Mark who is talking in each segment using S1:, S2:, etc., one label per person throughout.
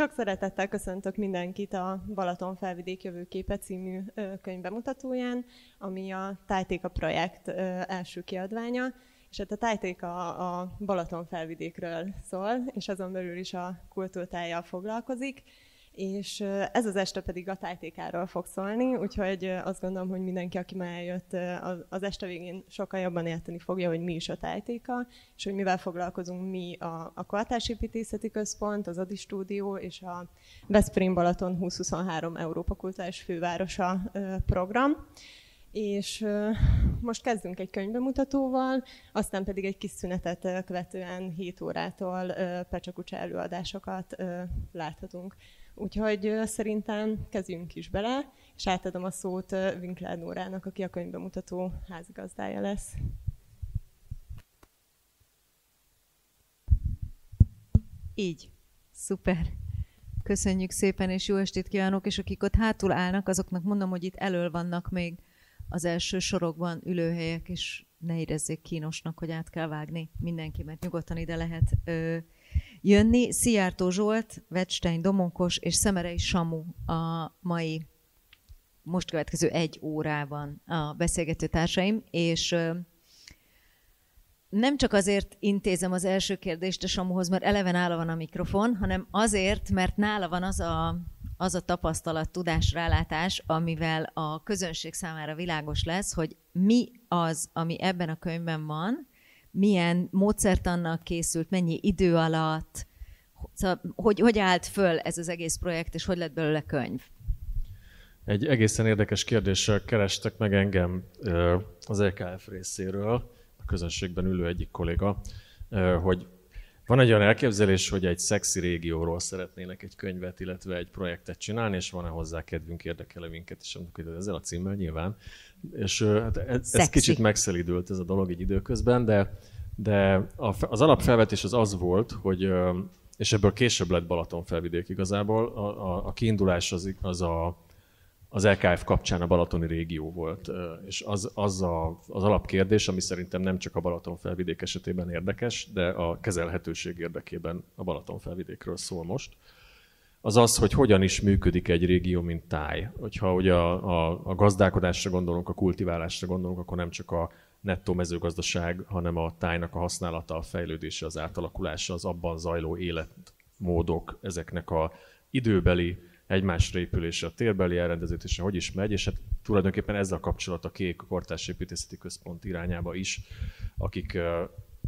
S1: Sok szeretettel köszöntök mindenkit a Balaton Felvidék Jövőképe című könyv bemutatóján, ami a Tájtéka projekt első kiadványa, és hát a Tájtéka a Balaton felvidékről szól, és azon belül is a kultúrtájjal foglalkozik, és ez az este pedig a tájtékáról fog szólni, úgyhogy azt gondolom, hogy mindenki, aki már eljött, az este végén sokkal jobban érteni fogja, hogy mi is a tájtéka, és hogy mivel foglalkozunk mi a, a Kvartásépítészeti Központ, az Adi Stúdió és a Veszprém Balaton 2023 Európa Kultúrás Fővárosa program. És most kezdünk egy könyvbemutatóval, aztán pedig egy kis szünetet követően 7 órától Pecsakucsa előadásokat láthatunk. Úgyhogy szerintem kezdjünk is bele, és átadom a szót Winkler Nórának, aki a könyvbemutató házigazdája lesz.
S2: Így. Szuper. Köszönjük szépen, és jó estét kívánok, és akik ott hátul állnak, azoknak mondom, hogy itt elől vannak még az első sorokban ülőhelyek, és ne érezzék kínosnak, hogy át kell vágni mindenki, mert nyugodtan ide lehet ö, jönni. Szijjártó Zsolt, Vetstein Domonkos és Szemerei Samu a mai most következő egy órában a beszélgető társaim, és nem csak azért intézem az első kérdést a Samuhoz, mert eleve nála van a mikrofon, hanem azért, mert nála van az a, az a tapasztalat, tudás, rálátás, amivel a közönség számára világos lesz, hogy mi az, ami ebben a könyvben van, milyen módszertannak készült, mennyi idő alatt, szóval, hogy, hogy állt föl ez az egész projekt, és hogy lett belőle könyv?
S3: Egy egészen érdekes kérdéssel kerestek meg engem az EKF részéről, a közönségben ülő egyik kolléga, hogy van egy olyan elképzelés, hogy egy szexi régióról szeretnének egy könyvet, illetve egy projektet csinálni, és van-e hozzá kedvünk, érdekel minket, és hogy ezzel a címmel nyilván. És hát ez, ez kicsit megszelidült ez a dolog így időközben, de, de az alapfelvetés az az volt, hogy és ebből később lett Balaton felvidék igazából, a, a, a kiindulás az, az a, az LKF kapcsán a balatoni régió volt. És az, az a, az alapkérdés, ami szerintem nem csak a Balaton felvidék esetében érdekes, de a kezelhetőség érdekében a Balaton felvidékről szól most, az az, hogy hogyan is működik egy régió, mint táj. Hogyha ugye a, a, a gazdálkodásra gondolunk, a kultiválásra gondolunk, akkor nem csak a nettó mezőgazdaság, hanem a tájnak a használata, a fejlődése, az átalakulása, az abban zajló életmódok, ezeknek a időbeli egymásra épülése, a térbeli elrendezése, hogy is megy, és hát tulajdonképpen ezzel a kapcsolat a Kék Kortás Építészeti Központ irányába is, akik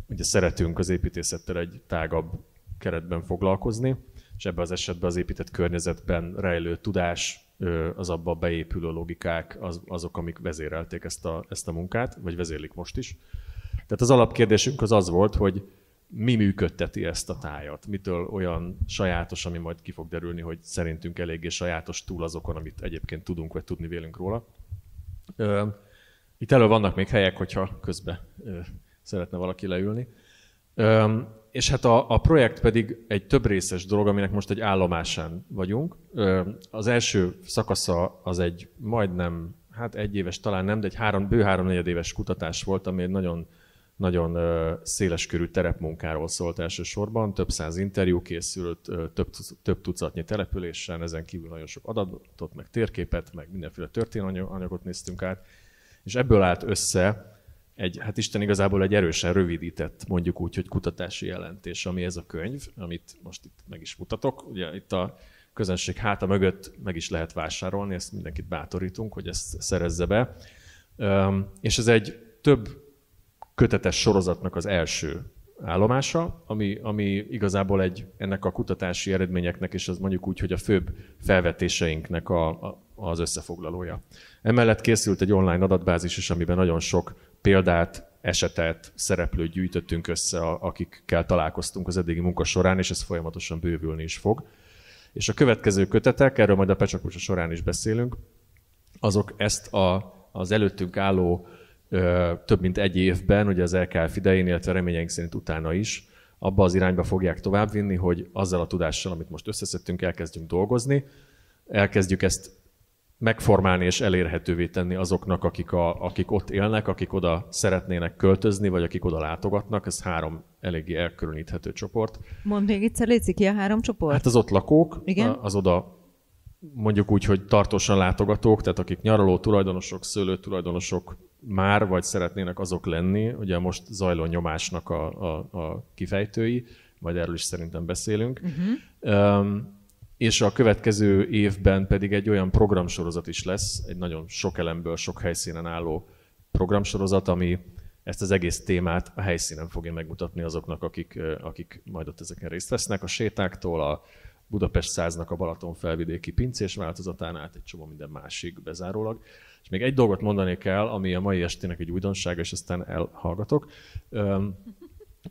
S3: ugye szeretünk az építészettel egy tágabb keretben foglalkozni, és ebben az esetben az épített környezetben rejlő tudás, az abba beépülő logikák, az, azok, amik vezérelték ezt a, ezt a munkát, vagy vezérlik most is. Tehát az alapkérdésünk az az volt, hogy mi működteti ezt a tájat? Mitől olyan sajátos, ami majd ki fog derülni, hogy szerintünk eléggé sajátos túl azokon, amit egyébként tudunk, vagy tudni vélünk róla. Itt elő vannak még helyek, hogyha közben szeretne valaki leülni. És hát a, a projekt pedig egy több részes dolog, aminek most egy állomásán vagyunk. Az első szakasza az egy majdnem, hát egy éves talán nem, de egy három, bő három éves kutatás volt, ami egy nagyon nagyon széleskörű terepmunkáról szólt elsősorban, több száz interjú készült, több, több tucatnyi településen, ezen kívül nagyon sok adatot, meg térképet, meg mindenféle történelmanyagot néztünk át, és ebből állt össze egy, hát Isten igazából egy erősen rövidített, mondjuk úgy, hogy kutatási jelentés, ami ez a könyv, amit most itt meg is mutatok. Ugye itt a közönség háta mögött meg is lehet vásárolni, ezt mindenkit bátorítunk, hogy ezt szerezze be. És ez egy több kötetes sorozatnak az első állomása, ami, ami igazából egy ennek a kutatási eredményeknek, és az mondjuk úgy, hogy a főbb felvetéseinknek a, a, az összefoglalója. Emellett készült egy online adatbázis is, amiben nagyon sok példát, esetet, szereplőt gyűjtöttünk össze, akikkel találkoztunk az eddigi munka során, és ez folyamatosan bővülni is fog. És a következő kötetek, erről majd a Pecsakusa során is beszélünk, azok ezt a, az előttünk álló több mint egy évben, ugye az LKF idején, illetve reményeink szerint utána is, abba az irányba fogják továbbvinni, hogy azzal a tudással, amit most összeszedtünk, elkezdjünk dolgozni, elkezdjük ezt megformálni és elérhetővé tenni azoknak, akik, a, akik ott élnek, akik oda szeretnének költözni, vagy akik oda látogatnak. Ez három eléggé elkülöníthető csoport.
S2: Mondd még egyszer, létszik ki a három csoport?
S3: Hát az ott lakók,
S2: Igen?
S3: az oda mondjuk úgy, hogy tartósan látogatók, tehát akik nyaraló tulajdonosok, szőlő tulajdonosok már, vagy szeretnének azok lenni, ugye most zajló nyomásnak a, a, a kifejtői, majd erről is szerintem beszélünk. Uh-huh. Um, és a következő évben pedig egy olyan programsorozat is lesz, egy nagyon sok elemből, sok helyszínen álló programsorozat, ami ezt az egész témát a helyszínen fogja megmutatni azoknak, akik, akik majd ott ezeken részt vesznek, a sétáktól, a Budapest száznak a Balaton felvidéki pincés változatán át egy csomó minden másik bezárólag. És még egy dolgot mondani kell, ami a mai estének egy újdonsága, és aztán elhallgatok.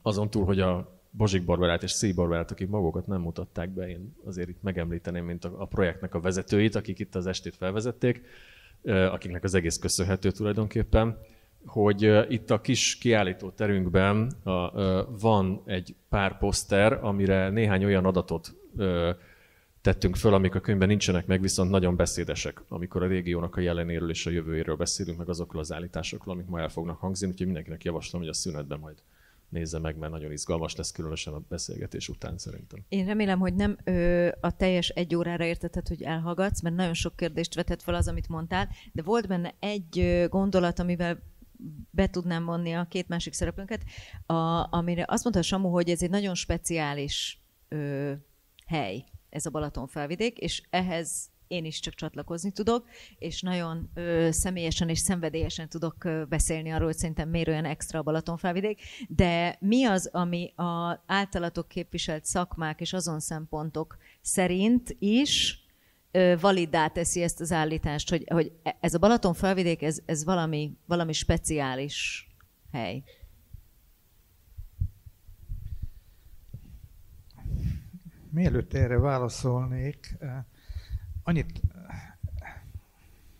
S3: Azon túl, hogy a Bozsik Barbarát és Szí Barbarát, akik magukat nem mutatták be, én azért itt megemlíteném, mint a, a projektnek a vezetőit, akik itt az estét felvezették, akiknek az egész köszönhető tulajdonképpen, hogy itt a kis kiállító terünkben van egy pár poszter, amire néhány olyan adatot tettünk föl, amik a könyvben nincsenek meg, viszont nagyon beszédesek, amikor a régiónak a jelenéről és a jövőjéről beszélünk, meg azokról az állításokról, amik ma el fognak hangzni, úgyhogy mindenkinek javaslom, hogy a szünetben majd nézze meg, mert nagyon izgalmas lesz, különösen a beszélgetés után szerintem.
S2: Én remélem, hogy nem ö, a teljes egy órára értetted, hogy elhallgatsz, mert nagyon sok kérdést vetett fel az, amit mondtál, de volt benne egy gondolat, amivel be tudnám vonni a két másik szereplőnket, a, amire azt mondta Samu, hogy ez egy nagyon speciális ö, hely, ez a Balaton felvidék, és ehhez én is csak csatlakozni tudok, és nagyon ö, személyesen és szenvedélyesen tudok ö, beszélni arról, hogy szerintem miért olyan extra a Balatonfelvidék, de mi az, ami a általatok képviselt szakmák és azon szempontok szerint is validá teszi ezt az állítást, hogy, hogy ez a Balatonfelvidék, ez, ez valami, valami speciális hely.
S4: Mielőtt erre válaszolnék, annyit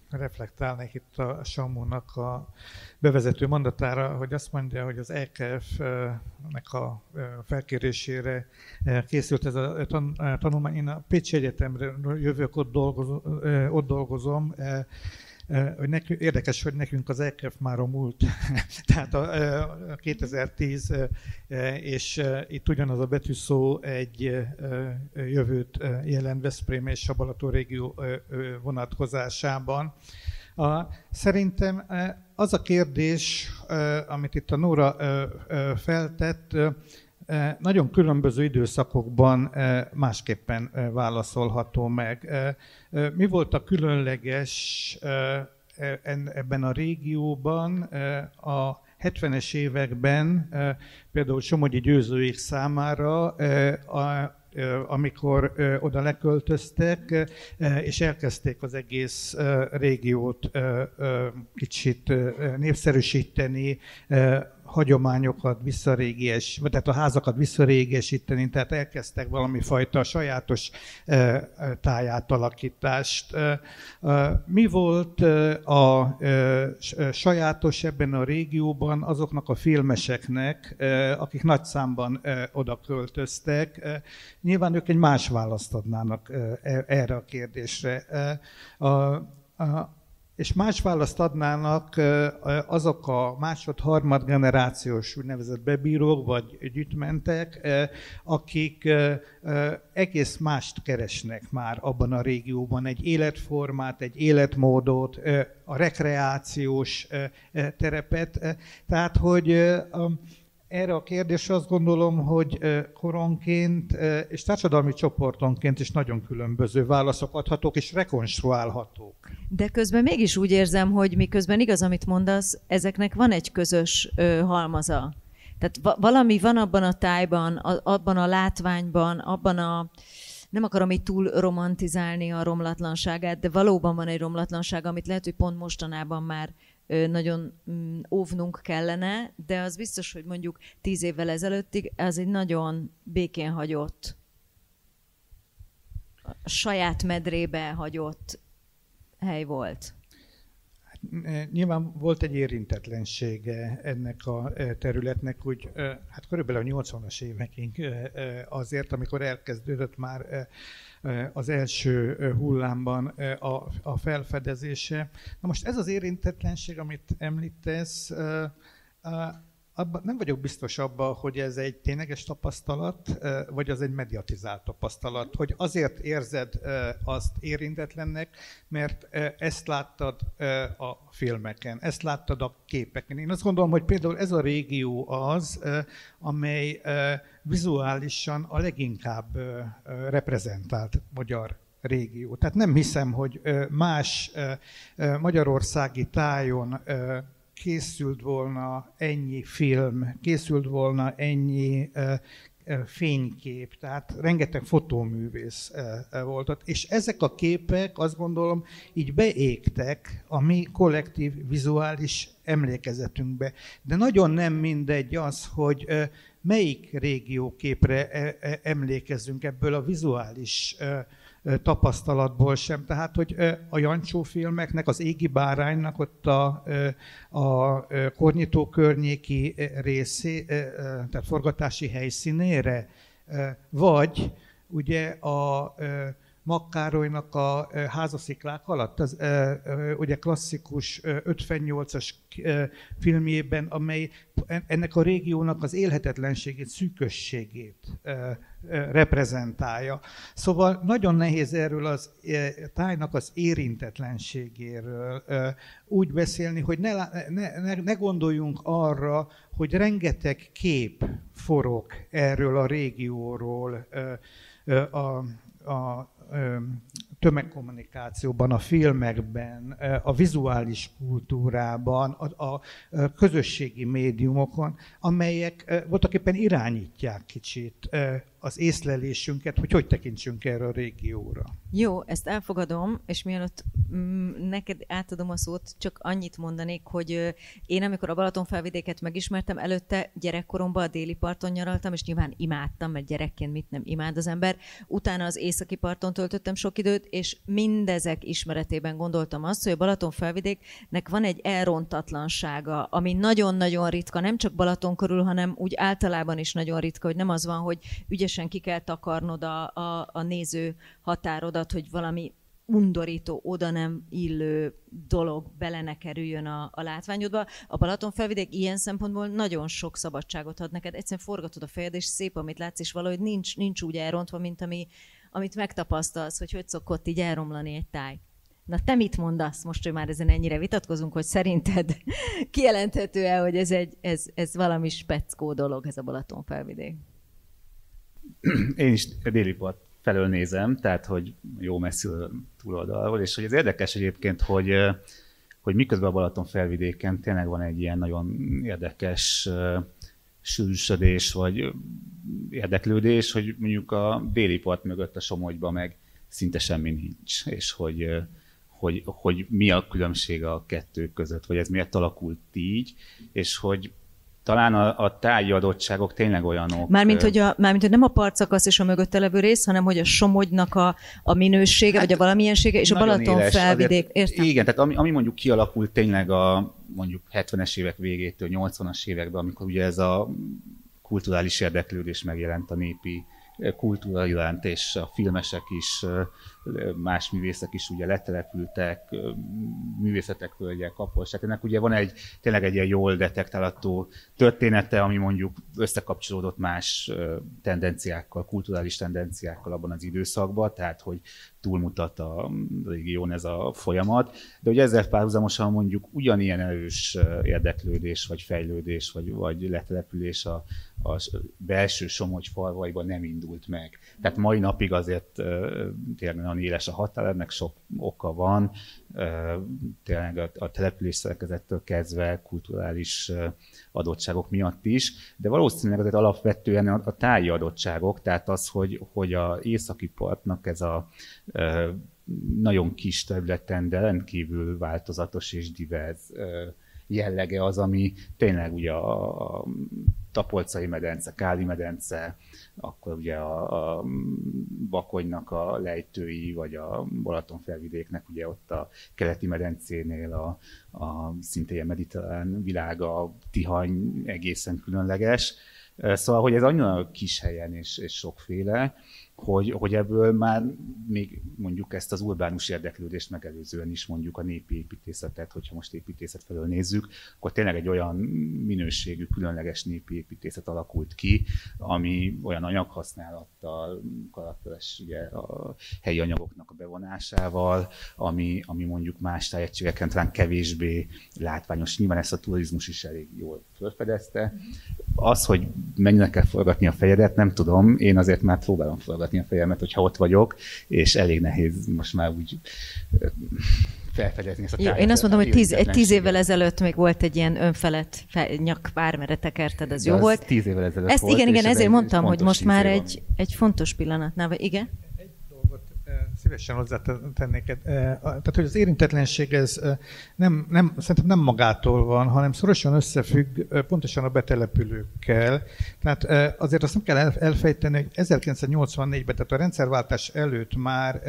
S4: reflektálnék itt a Samónak a bevezető mondatára, hogy azt mondja, hogy az EKF-nek a felkérésére készült ez a tanulmány. Én a Pécsi Egyetemre jövök, ott dolgozom, ott dolgozom hogy nekünk, érdekes, hogy nekünk az EKF már a múlt, tehát a, a 2010, és itt ugyanaz a betűszó egy jövőt jelent Veszprém és a Balaton régió vonatkozásában. A, szerintem az a kérdés, amit itt a Nóra feltett, nagyon különböző időszakokban másképpen válaszolható meg. Mi volt a különleges ebben a régióban a 70-es években, például Somogyi győzőik számára amikor oda leköltöztek, és elkezdték az egész régiót kicsit népszerűsíteni, hagyományokat visszarégies, tehát a házakat visszarégesíteni, tehát elkezdtek valami fajta sajátos tájátalakítást. Mi volt a sajátos ebben a régióban azoknak a filmeseknek, akik nagy számban oda költöztek? Nyilván ők egy más választ adnának e, erre a kérdésre. A, a, és más választ adnának azok a másod-harmad generációs úgynevezett bebírók vagy gyűjtmentek, akik egész mást keresnek már abban a régióban, egy életformát, egy életmódot, a rekreációs terepet. Tehát, hogy erre a kérdésre azt gondolom, hogy koronként és társadalmi csoportonként is nagyon különböző válaszok adhatók és rekonstruálhatók.
S2: De közben mégis úgy érzem, hogy miközben igaz, amit mondasz, ezeknek van egy közös halmaza. Tehát valami van abban a tájban, abban a látványban, abban a... Nem akarom itt túl romantizálni a romlatlanságát, de valóban van egy romlatlanság, amit lehet, hogy pont mostanában már nagyon mm, óvnunk kellene, de az biztos, hogy mondjuk tíz évvel ezelőttig ez egy nagyon békén hagyott, saját medrébe hagyott hely volt.
S4: Nyilván volt egy érintetlensége ennek a területnek, úgy hát körülbelül a 80-as évekig azért, amikor elkezdődött már az első hullámban a felfedezése. Na most ez az érintetlenség, amit említesz, abba, nem vagyok biztos abban, hogy ez egy tényleges tapasztalat, vagy az egy mediatizált tapasztalat, hogy azért érzed azt érintetlennek, mert ezt láttad a filmeken, ezt láttad a képeken. Én azt gondolom, hogy például ez a régió az, amely vizuálisan a leginkább reprezentált magyar régió. Tehát nem hiszem, hogy más magyarországi tájon készült volna ennyi film, készült volna ennyi fénykép, tehát rengeteg fotóművész volt ott. És ezek a képek, azt gondolom, így beégtek a mi kollektív vizuális emlékezetünkbe. De nagyon nem mindegy az, hogy melyik régióképre emlékezzünk ebből a vizuális tapasztalatból sem. Tehát, hogy a Jancsó filmeknek, az Égi Báránynak ott a, a Kornyitó környéki részé, tehát forgatási helyszínére, vagy ugye a Makkárolynak a házasziklák alatt, az ugye klasszikus 58-as filmjében, amely ennek a régiónak az élhetetlenségét, szűkösségét reprezentálja. Szóval nagyon nehéz erről az tájnak az érintetlenségéről úgy beszélni, hogy ne, ne, ne, gondoljunk arra, hogy rengeteg kép forog erről a régióról, a, a tömegkommunikációban, a filmekben, a vizuális kultúrában, a, a közösségi médiumokon, amelyek voltak éppen irányítják kicsit az észlelésünket, hogy hogy tekintsünk erre a régióra.
S2: Jó, ezt elfogadom, és mielőtt mm, neked átadom a szót, csak annyit mondanék, hogy én amikor a Balaton felvidéket megismertem, előtte gyerekkoromban a déli parton nyaraltam, és nyilván imádtam, mert gyerekként mit nem imád az ember. Utána az északi parton töltöttem sok időt, és mindezek ismeretében gondoltam azt, hogy a Balaton felvidéknek van egy elrontatlansága, ami nagyon-nagyon ritka, nem csak Balaton körül, hanem úgy általában is nagyon ritka, hogy nem az van, hogy ügyes teljesen ki kell takarnod a, a, a néző határodat, hogy valami undorító, oda nem illő dolog bele ne kerüljön a, a látványodba. A Balaton felvidék ilyen szempontból nagyon sok szabadságot ad neked. Egyszerűen forgatod a fejed, és szép, amit látsz, és valahogy nincs, nincs úgy elrontva, mint ami, amit megtapasztalsz, hogy hogy szokott így elromlani egy táj. Na te mit mondasz, most, hogy már ezen ennyire vitatkozunk, hogy szerinted kijelenthető-e, hogy ez, egy, ez, ez valami speckó dolog, ez a Balaton felvidék?
S5: Én is déli part felől nézem, tehát hogy jó messzi túloldalról, és hogy ez érdekes egyébként, hogy, hogy miközben a Balaton felvidéken tényleg van egy ilyen nagyon érdekes sűrűsödés, vagy érdeklődés, hogy mondjuk a déli part mögött a Somogyban meg szinte semmi nincs, és hogy, hogy, hogy mi a különbség a kettő között, vagy ez miért alakult így, és hogy talán a, a táji adottságok tényleg olyanok.
S2: Mármint, hogy, a, mármint, hogy nem a partszakasz és a mögötte levő rész, hanem hogy a Somogynak a, a minősége, hát, vagy a valamilyensége, és a Balaton éles, felvidék.
S5: Értem? Igen, tehát ami, ami mondjuk kialakult tényleg a mondjuk 70-es évek végétől, 80-as években, amikor ugye ez a kulturális érdeklődés megjelent a népi kultúra iránt, és a filmesek is, más művészek is ugye letelepültek, művészetek völgyek, kapossák. Ennek ugye van egy tényleg egy ilyen jól detektálható története, ami mondjuk összekapcsolódott más tendenciákkal, kulturális tendenciákkal abban az időszakban, tehát hogy túlmutat a régión ez a folyamat, de hogy ezzel párhuzamosan mondjuk ugyanilyen erős érdeklődés, vagy fejlődés, vagy, vagy letelepülés a, a belső Somogy falvaiban nem indult meg. Tehát mai napig azért tényleg nagyon éles a határ, ennek sok oka van, tényleg a, a település szerkezettől kezdve kulturális adottságok miatt is, de valószínűleg azért alapvetően a, a táji adottságok, tehát az, hogy, hogy a északi partnak ez a nagyon kis területen, de rendkívül változatos és divers jellege az, ami tényleg ugye a Tapolcai medence, Káli medence, akkor ugye a, a Bakonynak a lejtői, vagy a Balaton felvidéknek ugye ott a keleti medencénél a, a szintén ilyen mediterrán világa, a Tihany egészen különleges. Szóval, hogy ez annyira kis helyen és, és sokféle, hogy, hogy ebből már még mondjuk ezt az urbánus érdeklődést megelőzően is mondjuk a népi építészetet, hogyha most építészet felől nézzük, akkor tényleg egy olyan minőségű, különleges népi építészet alakult ki, ami olyan anyaghasználattal, karakteres ugye, a helyi anyagoknak a bevonásával, ami, ami mondjuk más tájegységeken talán kevésbé látványos. Nyilván ezt a turizmus is elég jól felfedezte. Az, hogy mennyire kell forgatni a fejedet, nem tudom, én azért már próbálom forgatni a fejemet, hogyha ott vagyok, és elég nehéz most már úgy felfedezni ezt a
S2: Jó, Én azt mondom, hogy tíz, egy tíz évvel ezelőtt még volt egy ilyen önfelett fe, nyak pármere tekerted, az De jó az volt.
S5: Tíz évvel ezelőtt
S2: Ezt
S5: volt,
S2: igen, igen, ezért mondtam, hogy most már egy, egy fontos pillanatnál, vagy igen?
S4: Szívesen hozzátennék. Eh, tehát, hogy az érintetlenség ez eh, nem, nem, szerintem nem magától van, hanem szorosan összefügg eh, pontosan a betelepülőkkel. Tehát azért azt nem kell elfejteni, hogy 1984-ben, tehát a rendszerváltás előtt már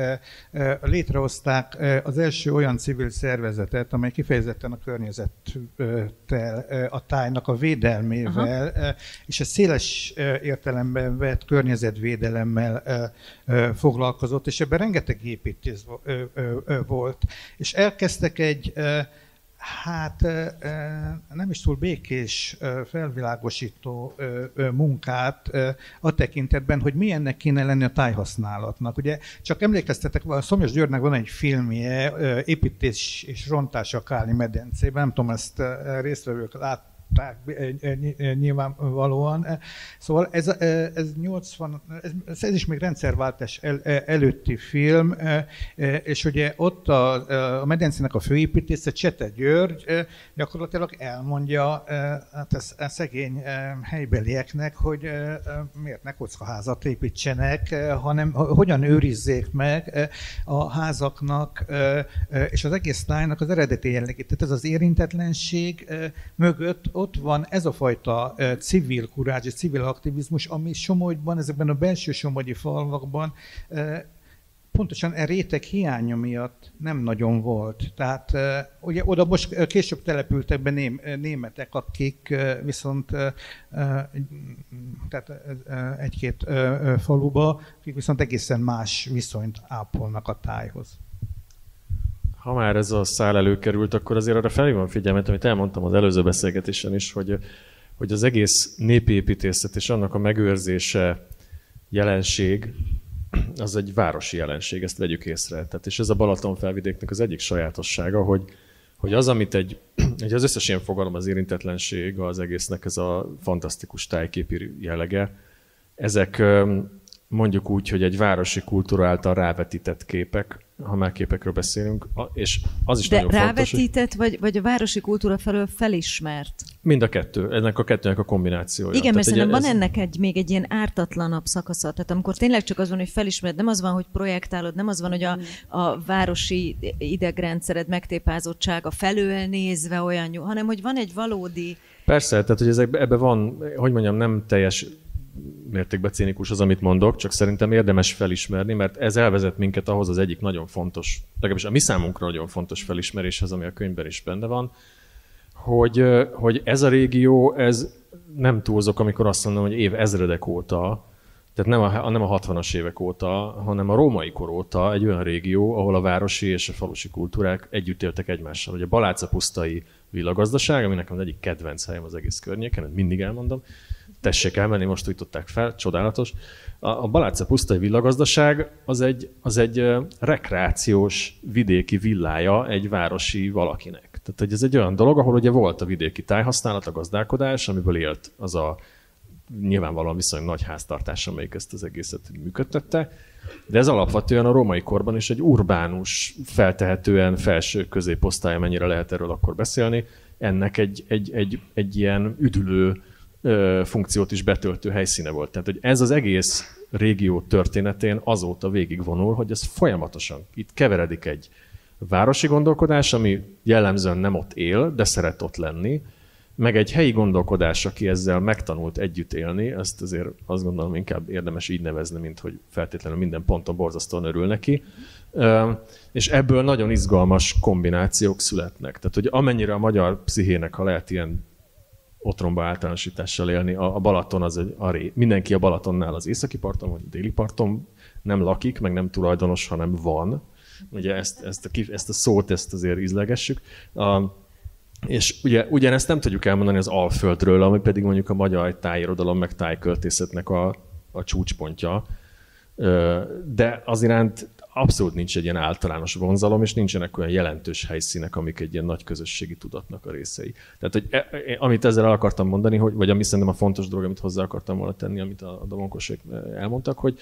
S4: létrehozták az első olyan civil szervezetet, amely kifejezetten a környezettel, a tájnak a védelmével, Aha. és a széles értelemben vett környezetvédelemmel foglalkozott, és ebben rengeteg rengeteg építész volt, és elkezdtek egy hát nem is túl békés, felvilágosító munkát a tekintetben, hogy milyennek kéne lenni a tájhasználatnak. Ugye csak emlékeztetek, a Szomjas Györgynek van egy filmje, építés és rontás a Káli medencében, nem tudom, ezt résztvevők lát, nyilvánvalóan. Szóval ez, ez 80, ez, ez is még rendszerváltás el, előtti film, és ugye ott a, a medencének a főépítésze Csete György gyakorlatilag elmondja hát ez, ez szegény helybelieknek, hogy miért ne kockaházat építsenek, hanem hogyan őrizzék meg a házaknak és az egész tájnak az eredeti jellegét. Tehát ez az érintetlenség mögött ott van ez a fajta civil kurázs, civil aktivizmus, ami Somogyban, ezekben a belső somogyi falvakban pontosan e réteg hiánya miatt nem nagyon volt. Tehát ugye oda most később települtek be ném, németek, akik viszont tehát egy-két faluba, akik viszont egészen más viszonyt ápolnak a tájhoz
S3: ha már ez a szál előkerült, akkor azért arra felhívom figyelmet, amit elmondtam az előző beszélgetésen is, hogy, hogy az egész népépítészet és annak a megőrzése jelenség, az egy városi jelenség, ezt vegyük észre. Tehát, és ez a Balaton felvidéknek az egyik sajátossága, hogy, hogy az, amit egy, egy az összes ilyen fogalom, az érintetlenség, az egésznek ez a fantasztikus tájképi jellege, ezek mondjuk úgy, hogy egy városi kultúra által rávetített képek, ha már képekről beszélünk, és az is
S2: De
S3: nagyon
S2: rávetített,
S3: fontos,
S2: vagy, vagy a városi kultúra felől felismert?
S3: Mind a kettő, ennek a kettőnek a kombinációja.
S2: Igen, mert szerintem ez... van ennek egy, még egy ilyen ártatlanabb szakasza, tehát amikor tényleg csak az van, hogy felismered, nem az van, hogy projektálod, nem az van, hogy a, a városi idegrendszered megtépázottsága felől nézve olyan jó, hanem hogy van egy valódi
S3: Persze, tehát hogy ezek, ebbe van, hogy mondjam, nem teljes mértékben cínikus az, amit mondok, csak szerintem érdemes felismerni, mert ez elvezet minket ahhoz az egyik nagyon fontos, legalábbis a mi számunkra nagyon fontos felismeréshez, ami a könyvben is benne van, hogy, hogy ez a régió, ez nem túlzok, amikor azt mondom, hogy év ezredek óta, tehát nem a, nem a 60-as évek óta, hanem a római kor óta egy olyan régió, ahol a városi és a falusi kultúrák együtt éltek egymással. Ugye a Baláca pusztai villagazdaság, ami nekem az egyik kedvenc helyem az egész környéken, mindig elmondom, tessék elmenni, most újtották fel, csodálatos. A, a Baláce pusztai villagazdaság az egy, az egy rekreációs vidéki villája egy városi valakinek. Tehát hogy ez egy olyan dolog, ahol ugye volt a vidéki tájhasználat, a gazdálkodás, amiből élt az a nyilvánvalóan viszonylag nagy háztartás, amelyik ezt az egészet működtette. De ez alapvetően a római korban is egy urbánus, feltehetően felső középosztály, mennyire lehet erről akkor beszélni, ennek egy, egy, egy, egy ilyen üdülő funkciót is betöltő helyszíne volt. Tehát, hogy ez az egész régió történetén azóta végigvonul, hogy ez folyamatosan itt keveredik egy városi gondolkodás, ami jellemzően nem ott él, de szeret ott lenni, meg egy helyi gondolkodás, aki ezzel megtanult együtt élni, ezt azért azt gondolom inkább érdemes így nevezni, mint hogy feltétlenül minden ponton borzasztóan örül neki. És ebből nagyon izgalmas kombinációk születnek. Tehát, hogy amennyire a magyar pszichének, ha lehet ilyen otromba általánosítással élni, a Balaton az egy aré. Mindenki a Balatonnál az északi parton, vagy a déli parton nem lakik, meg nem tulajdonos, hanem van. Ugye ezt, ezt, a, ezt a szót, ezt azért ízlegessük. A, és ugye ugyanezt nem tudjuk elmondani az Alföldről, ami pedig mondjuk a magyar tájirodalom meg tájköltészetnek a, a csúcspontja. De az iránt abszolút nincs egy ilyen általános vonzalom, és nincsenek olyan jelentős helyszínek, amik egy ilyen nagy közösségi tudatnak a részei. Tehát, hogy e, e, amit ezzel el akartam mondani, hogy, vagy ami szerintem a fontos dolog, amit hozzá akartam volna tenni, amit a, a Damonkosék elmondtak, hogy,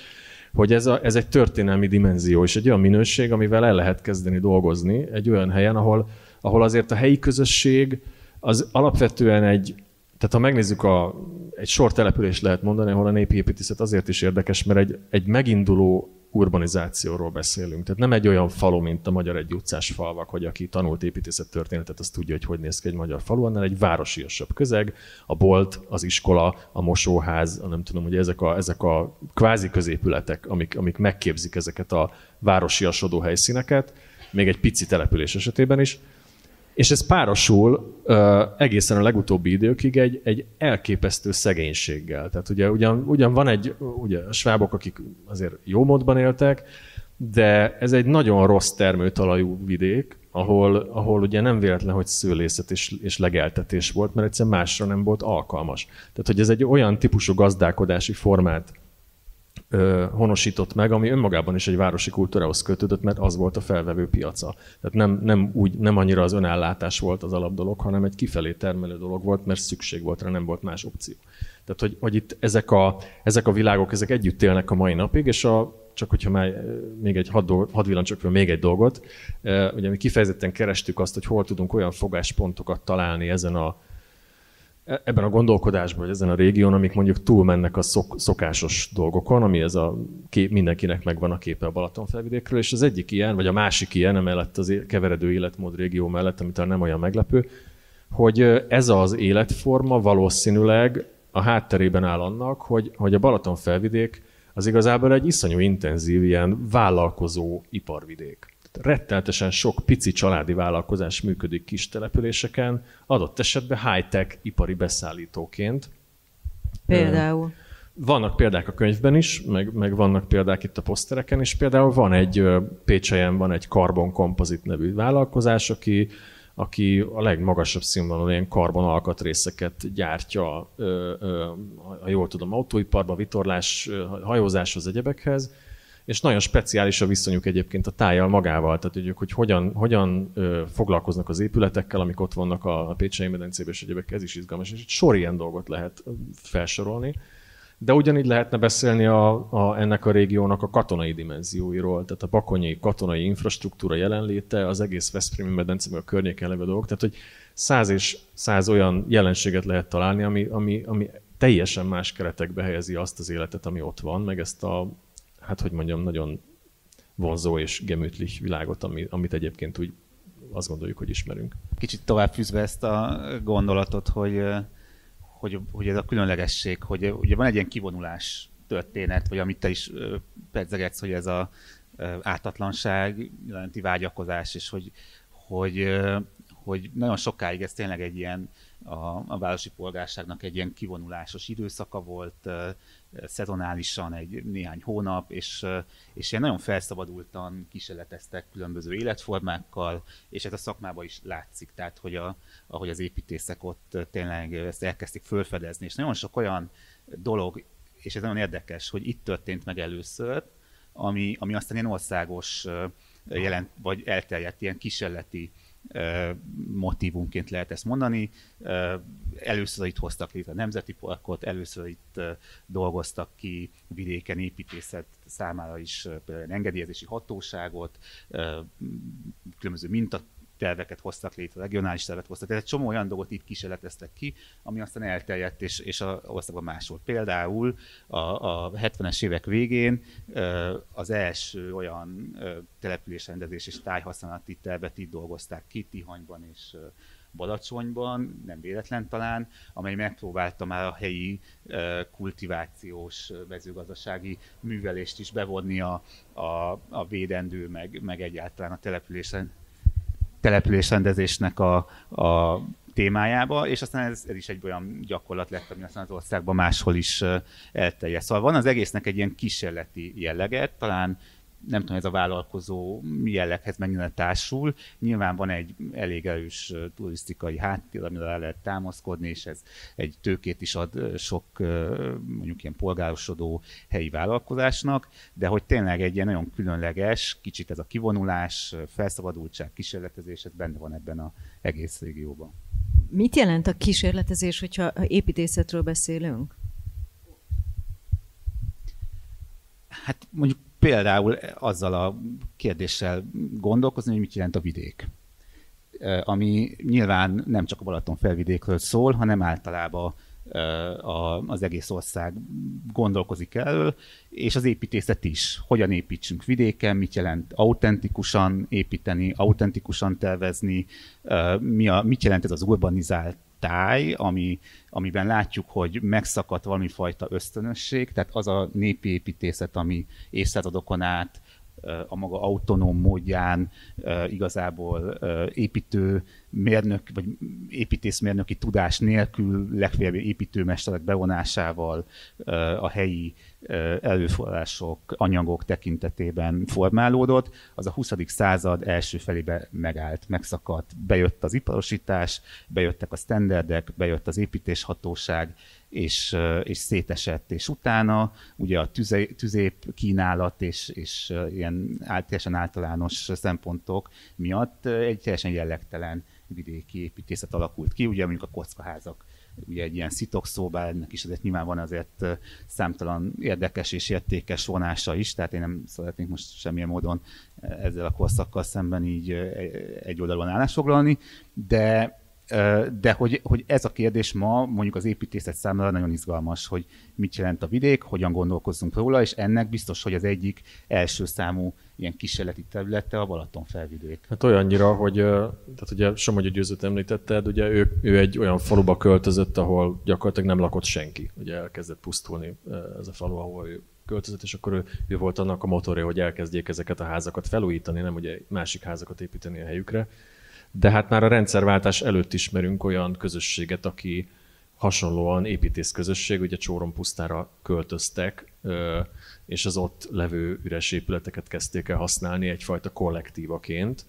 S3: hogy ez, a, ez egy történelmi dimenzió, és egy olyan minőség, amivel el lehet kezdeni dolgozni egy olyan helyen, ahol, ahol azért a helyi közösség az alapvetően egy, tehát ha megnézzük a, egy sor település lehet mondani, ahol a népi építészet azért is érdekes, mert egy, egy meginduló urbanizációról beszélünk. Tehát nem egy olyan falu, mint a magyar egy utcás falvak, hogy aki tanult építészet történetet, az tudja, hogy hogy néz ki egy magyar falu, annál egy városiasabb közeg, a bolt, az iskola, a mosóház, a nem tudom, hogy ezek a, ezek a kvázi középületek, amik, amik megképzik ezeket a városiasodó helyszíneket, még egy pici település esetében is, és ez párosul uh, egészen a legutóbbi időkig egy, egy elképesztő szegénységgel. Tehát ugye ugyan, ugyan van egy, ugye a svábok, akik azért jó módban éltek, de ez egy nagyon rossz termőtalajú vidék, ahol, ahol ugye nem véletlen, hogy szőlészet és, és legeltetés volt, mert egyszerűen másra nem volt alkalmas. Tehát, hogy ez egy olyan típusú gazdálkodási formát honosított meg, ami önmagában is egy városi kultúrához kötődött, mert az volt a felvevő piaca. Tehát nem, nem, úgy, nem annyira az önállátás volt az alapdolog, hanem egy kifelé termelő dolog volt, mert szükség volt rá, nem volt más opció. Tehát, hogy, hogy itt ezek a, ezek a világok, ezek együtt élnek a mai napig, és a, csak hogyha már még egy hadd, had villancsak még egy dolgot, ugye mi kifejezetten kerestük azt, hogy hol tudunk olyan fogáspontokat találni ezen a, ebben a gondolkodásban, vagy ezen a régión, amik mondjuk túlmennek a szok, szokásos dolgokon, ami ez a kép, mindenkinek megvan a képe a Balaton felvidékről, és az egyik ilyen, vagy a másik ilyen, emellett az keveredő életmód régió mellett, amit nem olyan meglepő, hogy ez az életforma valószínűleg a hátterében áll annak, hogy, hogy a Balaton felvidék az igazából egy iszonyú intenzív ilyen vállalkozó iparvidék retteltesen sok pici családi vállalkozás működik kis településeken, adott esetben high-tech ipari beszállítóként.
S2: Például?
S3: Vannak példák a könyvben is, meg, meg vannak példák itt a posztereken is. Például van egy, Pécselyen van egy Carbon Composite nevű vállalkozás, aki, aki a legmagasabb színvonalú ilyen karbon alkatrészeket gyártja, ha jól tudom, autóiparba, vitorlás, hajózáshoz, egyebekhez és nagyon speciális a viszonyuk egyébként a tájjal magával, tehát hogy, hogy hogyan, hogyan ö, foglalkoznak az épületekkel, amik ott vannak a, a Pécsei medencében, és egyébként ez is izgalmas, és egy sor ilyen dolgot lehet felsorolni. De ugyanígy lehetne beszélni a, a, ennek a régiónak a katonai dimenzióiról, tehát a bakonyi katonai infrastruktúra jelenléte, az egész Veszprémi medencében a környéken levő dolgok, tehát hogy száz és száz olyan jelenséget lehet találni, ami, ami, ami teljesen más keretekbe helyezi azt az életet, ami ott van, meg ezt a hát hogy mondjam, nagyon vonzó és gemütlich világot, ami, amit egyébként úgy azt gondoljuk, hogy ismerünk.
S5: Kicsit tovább fűzve ezt a gondolatot, hogy, hogy, hogy ez a különlegesség, hogy ugye van egy ilyen kivonulás történet, vagy amit te is pedzegetsz, hogy ez a ártatlanság jelenti vágyakozás, és hogy, hogy, hogy nagyon sokáig ez tényleg egy ilyen a, a városi polgárságnak egy ilyen kivonulásos időszaka volt, szezonálisan egy néhány hónap, és, és ilyen nagyon felszabadultan kísérleteztek különböző életformákkal, és ez a szakmában is látszik, tehát hogy a, ahogy az építészek ott tényleg ezt elkezdték fölfedezni, és nagyon sok olyan dolog, és ez nagyon érdekes, hogy itt történt meg először, ami, ami aztán ilyen országos jelent, vagy elterjedt ilyen kísérleti motivumként lehet ezt mondani. Először itt hoztak létre a Nemzeti Parkot, először itt dolgoztak ki vidéken építészet számára is például engedélyezési hatóságot, különböző minta terveket hoztak létre, regionális tervet hoztak. Tehát egy csomó olyan dolgot itt kísérleteztek ki, ami aztán elterjedt, és, és a országban máshol. Például a, a 70-es évek végén az első olyan településrendezés és tájhasználati tervet itt dolgozták ki, Tihanyban és Balacsonyban, nem véletlen talán, amely megpróbálta már a helyi kultivációs mezőgazdasági művelést is bevonni a, a, a védendő, meg, meg egyáltalán a településen, településrendezésnek a, a témájába, és aztán ez, ez is egy olyan gyakorlat lett, ami aztán az országban máshol is elterjedt. Szóval van az egésznek egy ilyen kísérleti jelleget, talán nem tudom, ez a vállalkozó jelleghez mennyire társul. Nyilván van egy elég erős turisztikai háttér, amire el lehet támaszkodni, és ez egy tőkét is ad sok mondjuk ilyen polgárosodó helyi vállalkozásnak, de hogy tényleg egy ilyen nagyon különleges, kicsit ez a kivonulás, felszabadultság, kísérletezés, ez benne van ebben az egész régióban.
S2: Mit jelent a kísérletezés, hogyha építészetről beszélünk?
S5: Hát mondjuk például azzal a kérdéssel gondolkozni, hogy mit jelent a vidék. Ami nyilván nem csak a Balaton felvidékről szól, hanem általában az egész ország gondolkozik erről, és az építészet is. Hogyan építsünk vidéken, mit jelent autentikusan építeni, autentikusan tervezni, mi a, mit jelent ez az urbanizált táj, ami, amiben látjuk, hogy megszakadt valami fajta ösztönösség, tehát az a népi építészet, ami évszázadokon át a maga autonóm módján igazából építő mérnök, vagy építészmérnöki tudás nélkül, legfeljebb építőmesterek bevonásával a helyi előforrások, anyagok tekintetében formálódott, az a 20. század első felébe megállt, megszakadt. Bejött az iparosítás, bejöttek a standardek, bejött az építéshatóság, és, és szétesett, és utána ugye a tüze, tüzép kínálat és, és ilyen teljesen általános szempontok miatt egy teljesen jellegtelen vidéki építészet alakult ki, ugye mondjuk a kockaházak ugye egy ilyen szó, bár ennek is azért nyilván van azért számtalan érdekes és értékes vonása is, tehát én nem szeretnék most semmilyen módon ezzel a korszakkal szemben így egy oldalon állásfoglalni, de de hogy, hogy ez a kérdés ma mondjuk az építészet számára nagyon izgalmas, hogy mit jelent a vidék, hogyan gondolkozzunk róla, és ennek biztos, hogy az egyik első számú ilyen kísérleti területe a Balaton felvidék.
S3: Hát olyannyira, hogy tehát ugye Somogyi Győzőt említetted, ugye ő, ő egy olyan faluba költözött, ahol gyakorlatilag nem lakott senki. Ugye elkezdett pusztulni ez a falu, ahol ő költözött, és akkor ő, ő volt annak a motorja, hogy elkezdjék ezeket a házakat felújítani, nem ugye másik házakat építeni a helyükre. De hát már a rendszerváltás előtt ismerünk olyan közösséget, aki hasonlóan építész közösség, ugye Csóron pusztára költöztek, és az ott levő üres épületeket kezdték el használni egyfajta kollektívaként,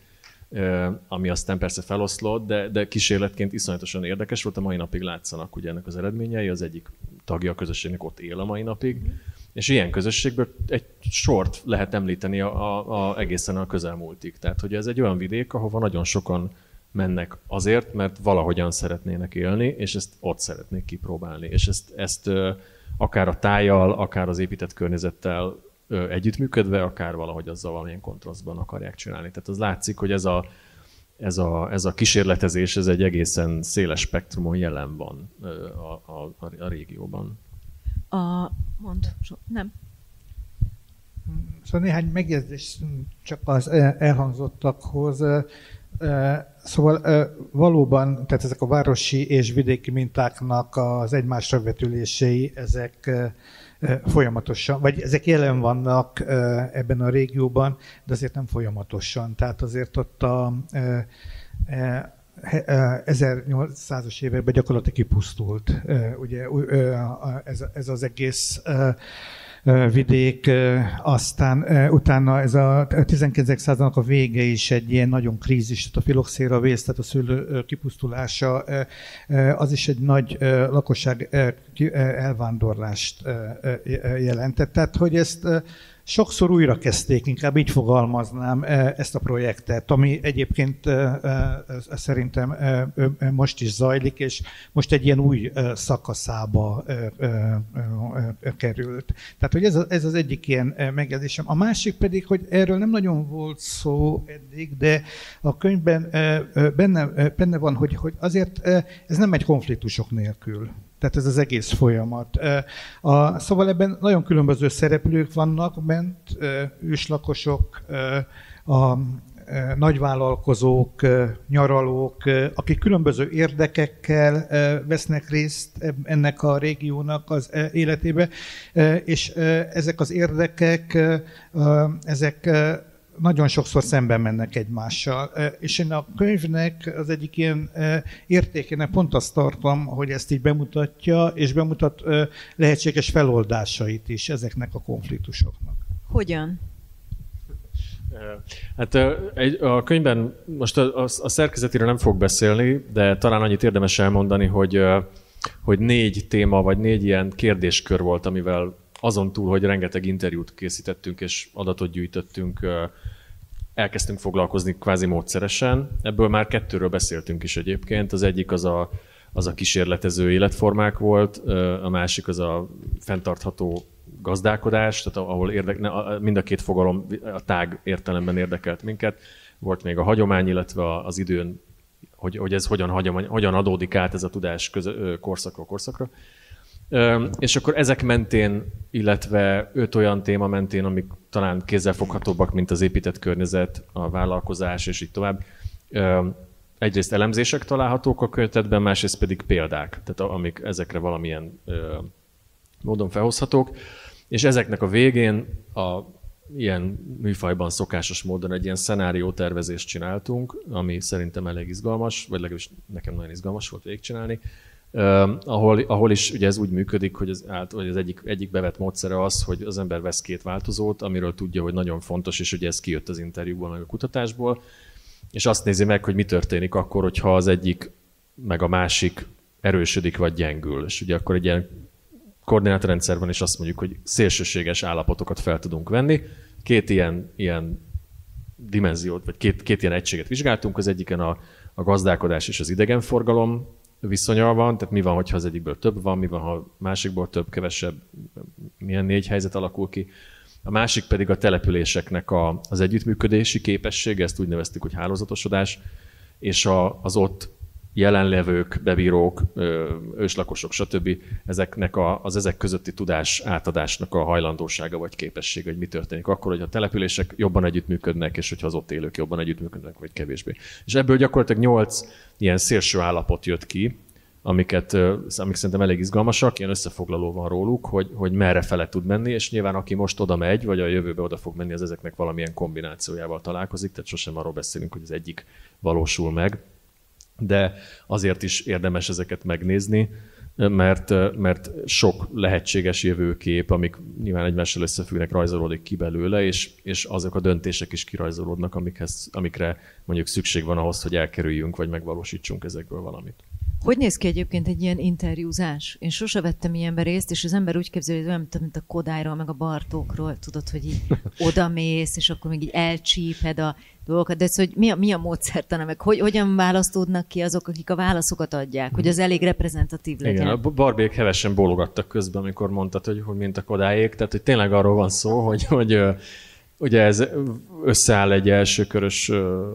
S3: ami aztán persze feloszlott, de, de kísérletként iszonyatosan érdekes volt, a mai napig látszanak ugye ennek az eredményei, az egyik tagja a közösségnek ott él a mai napig, mm. És ilyen közösségből egy sort lehet említeni a, a, a, egészen a közelmúltig. Tehát, hogy ez egy olyan vidék, ahova nagyon sokan mennek azért, mert valahogyan szeretnének élni, és ezt ott szeretnék kipróbálni. És ezt, ezt akár a tájjal, akár az épített környezettel együttműködve, akár valahogy azzal valamilyen kontrasztban akarják csinálni. Tehát az látszik, hogy ez a, ez a, ez a kísérletezés, ez egy egészen széles spektrumon jelen van a, a, a régióban.
S2: A, mond, so, nem.
S4: Szóval néhány megjegyzés csak az elhangzottakhoz. Szóval valóban, tehát ezek a városi és vidéki mintáknak az egymásra vetülései, ezek folyamatosan, vagy ezek jelen vannak ebben a régióban, de azért nem folyamatosan. Tehát azért ott a 1800-as években gyakorlatilag kipusztult. Ugye ez, az egész vidék, aztán utána ez a 19. századnak a vége is egy ilyen nagyon krízis, tehát a filoxéra vész, tehát a szőlő kipusztulása, az is egy nagy lakosság elvándorlást jelentett. Tehát, hogy ezt sokszor újra kezdték, inkább így fogalmaznám ezt a projektet, ami egyébként szerintem most is zajlik, és most egy ilyen új szakaszába került. Tehát, hogy ez, ez az egyik ilyen megjegyzésem. A másik pedig, hogy erről nem nagyon volt szó eddig, de a könyvben benne, benne van, hogy, hogy azért ez nem egy konfliktusok nélkül. Tehát ez az egész folyamat. A, szóval ebben nagyon különböző szereplők vannak bent, őslakosok, a nagyvállalkozók, nyaralók, akik különböző érdekekkel vesznek részt ennek a régiónak az életébe, és ezek az érdekek, ezek nagyon sokszor szemben mennek egymással. És én a könyvnek az egyik ilyen értékének pont azt tartom, hogy ezt így bemutatja, és bemutat lehetséges feloldásait is ezeknek a konfliktusoknak.
S2: Hogyan?
S3: Hát a könyvben most a, a, a szerkezetéről nem fog beszélni, de talán annyit érdemes elmondani, hogy, hogy négy téma, vagy négy ilyen kérdéskör volt, amivel azon túl, hogy rengeteg interjút készítettünk és adatot gyűjtöttünk, elkezdtünk foglalkozni kvázi módszeresen. Ebből már kettőről beszéltünk is egyébként. Az egyik az a, az a kísérletező életformák volt, a másik az a fenntartható gazdálkodás, tehát ahol érdek, mind a két fogalom a tág értelemben érdekelt minket. Volt még a hagyomány, illetve az időn, hogy, hogy ez hogyan, hagyomány, hogyan adódik át ez a tudás közö, korszakról korszakra. És akkor ezek mentén, illetve öt olyan téma mentén, amik talán kézzelfoghatóbbak, mint az épített környezet, a vállalkozás, és így tovább. Egyrészt elemzések találhatók a könyvetetben, másrészt pedig példák, tehát amik ezekre valamilyen módon felhozhatók. És ezeknek a végén a ilyen műfajban szokásos módon egy ilyen szenáriótervezést csináltunk, ami szerintem elég izgalmas, vagy legalábbis nekem nagyon izgalmas volt végigcsinálni, Uh, ahol, ahol is ugye ez úgy működik, hogy az, át, hogy az egyik, egyik bevett módszere az, hogy az ember vesz két változót, amiről tudja, hogy nagyon fontos, és ugye ez kijött az interjúból, meg a kutatásból, és azt nézi meg, hogy mi történik akkor, hogyha az egyik meg a másik erősödik vagy gyengül. És ugye akkor egy ilyen koordinátorrendszer van, és azt mondjuk, hogy szélsőséges állapotokat fel tudunk venni. Két ilyen, ilyen dimenziót, vagy két, két ilyen egységet vizsgáltunk, az egyiken a, a gazdálkodás és az idegenforgalom viszonya van, tehát mi van, hogyha az egyikből több van, mi van, ha másikból több, kevesebb, milyen négy helyzet alakul ki. A másik pedig a településeknek a, az együttműködési képessége, ezt úgy neveztük, hogy hálózatosodás, és a, az ott jelenlevők, bebírók, őslakosok, stb. ezeknek a, az ezek közötti tudás átadásnak a hajlandósága vagy képessége, hogy mi történik akkor, hogy a települések jobban együttműködnek, és hogyha az ott élők jobban együttműködnek, vagy kevésbé. És ebből gyakorlatilag nyolc ilyen szélső állapot jött ki, amiket, amik szerintem elég izgalmasak, ilyen összefoglaló van róluk, hogy, hogy merre fele tud menni, és nyilván aki most oda megy, vagy a jövőbe oda fog menni, az ezeknek valamilyen kombinációjával találkozik, tehát sosem arról beszélünk, hogy az egyik valósul meg, de azért is érdemes ezeket megnézni, mert, mert sok lehetséges jövőkép, amik nyilván egymással összefüggnek, rajzolódik ki belőle, és, és azok a döntések is kirajzolódnak, amikhez, amikre mondjuk szükség van ahhoz, hogy elkerüljünk, vagy megvalósítsunk ezekből valamit.
S2: Hogy néz ki egyébként egy ilyen interjúzás? Én sose vettem ilyenbe részt, és az ember úgy képzeli, hogy olyan, mint a Kodályról, meg a Bartókról, tudod, hogy így odamész, és akkor még így elcsíped a dolgokat, de ez, hogy mi a, mi a módszertana, meg hogy, hogyan választódnak ki azok, akik a válaszokat adják, hogy az elég reprezentatív legyen.
S3: Igen, a barbék hevesen bólogattak közben, amikor mondtad, hogy, hogy mint a Kodályék, tehát hogy tényleg arról van szó, hogy, hogy Ugye ez összeáll egy elsőkörös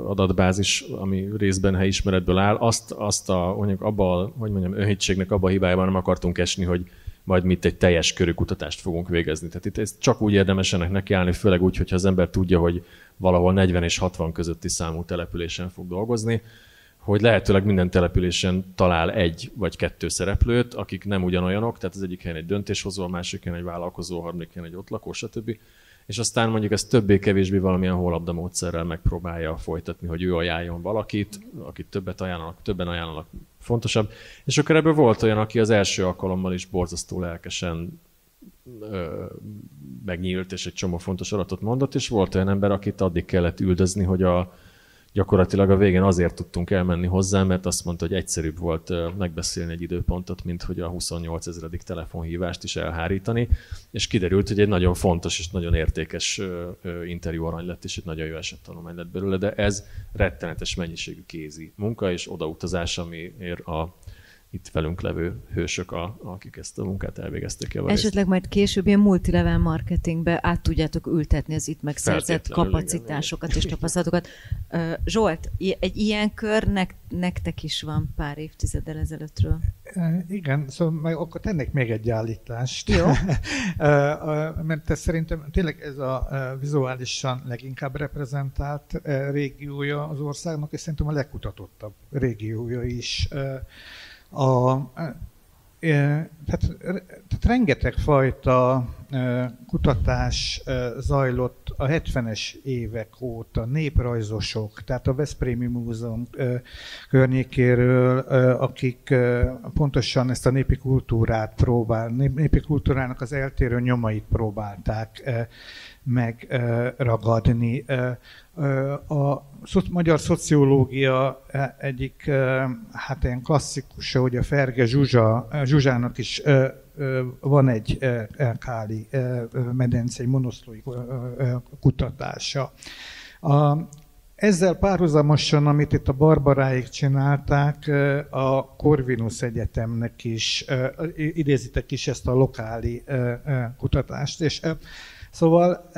S3: adatbázis, ami részben helyismeretből áll. Azt, azt a, mondjuk abba, hogy mondjam, önhitségnek abba a hibájában nem akartunk esni, hogy majd mit egy teljes körű kutatást fogunk végezni. Tehát itt ez csak úgy érdemes ennek nekiállni, főleg úgy, hogyha az ember tudja, hogy valahol 40 és 60 közötti számú településen fog dolgozni, hogy lehetőleg minden településen talál egy vagy kettő szereplőt, akik nem ugyanolyanok, tehát az egyik helyen egy döntéshozó, a másik helyen egy vállalkozó, a harmadik helyen egy ott lakó, stb és aztán mondjuk ezt többé-kevésbé valamilyen holabda módszerrel megpróbálja folytatni, hogy ő ajánljon valakit, akit többet ajánlanak, többen ajánlanak, fontosabb. És akkor ebből volt olyan, aki az első alkalommal is borzasztó lelkesen ö, megnyílt, és egy csomó fontos adatot mondott, és volt olyan ember, akit addig kellett üldözni, hogy a gyakorlatilag a végén azért tudtunk elmenni hozzá, mert azt mondta, hogy egyszerűbb volt megbeszélni egy időpontot, mint hogy a 28 ezredik telefonhívást is elhárítani, és kiderült, hogy egy nagyon fontos és nagyon értékes interjú arany lett, és egy nagyon jó esettanulmány lett belőle, de ez rettenetes mennyiségű kézi munka és odautazás, amiért a itt velünk levő hősök, a, akik ezt a munkát elvégezték.
S2: Javarészt. Esetleg majd később ilyen multilevel marketingbe át tudjátok ültetni az itt megszerzett kapacitásokat igen, és tapasztalatokat. Zsolt, egy ilyen kör nektek is van pár évtizeddel ezelőttről.
S4: Igen, szóval meg akkor tennék még egy állítást. Jó. Mert ez szerintem tényleg ez a vizuálisan leginkább reprezentált régiója az országnak, és szerintem a legkutatottabb régiója is a, tehát, tehát rengeteg fajta kutatás zajlott a 70-es évek óta, néprajzosok, tehát a Veszprémi Múzeum környékéről, akik pontosan ezt a népi kultúrát próbál, népi kultúrának az eltérő nyomait próbálták megragadni. A magyar szociológia egyik hát ilyen klasszikus, hogy a Ferge Zsuzsa, Zsuzsának is van egy Káli medence, egy monoszlói kutatása. A, ezzel párhuzamosan, amit itt a Barbaráik csinálták, a Corvinus Egyetemnek is, idézitek is ezt a lokáli kutatást, és Szóval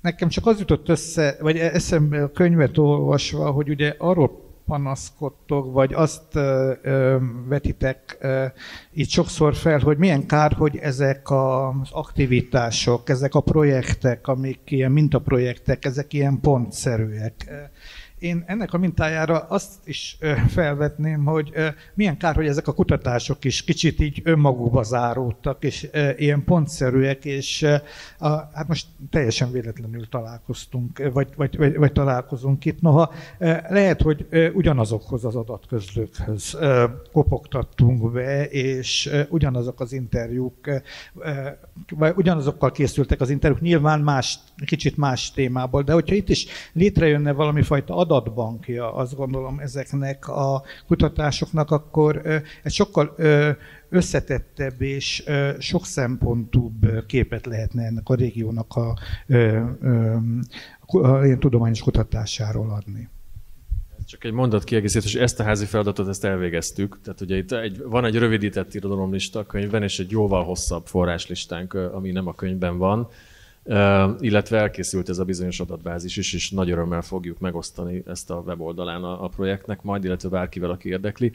S4: nekem csak az jutott össze, vagy eszembe a könyvet olvasva, hogy ugye arról panaszkodtok, vagy azt ö, vetitek itt sokszor fel, hogy milyen kár, hogy ezek az aktivitások, ezek a projektek, amik ilyen mintaprojektek, ezek ilyen pontszerűek. Én ennek a mintájára azt is felvetném, hogy milyen kár, hogy ezek a kutatások is kicsit így önmagukba záródtak, és ilyen pontszerűek, és a, hát most teljesen véletlenül találkoztunk, vagy, vagy, vagy, vagy találkozunk itt. Noha lehet, hogy ugyanazokhoz az adatközlőkhöz kopogtattunk be, és ugyanazok az interjúk, vagy ugyanazokkal készültek az interjúk, nyilván más, kicsit más témából, de hogyha itt is létrejönne valami fajta adatbankja, azt gondolom ezeknek a kutatásoknak, akkor ez sokkal összetettebb és sok szempontúbb képet lehetne ennek a régiónak a, a, a, a tudományos kutatásáról adni.
S3: Csak egy mondat kiegészítés, ezt a házi feladatot ezt elvégeztük. Tehát ugye itt egy, van egy rövidített irodalomlista a könyvben, és egy jóval hosszabb forráslistánk, ami nem a könyvben van illetve elkészült ez a bizonyos adatbázis is, és nagy örömmel fogjuk megosztani ezt a weboldalán a, a projektnek majd, illetve bárkivel, aki érdekli.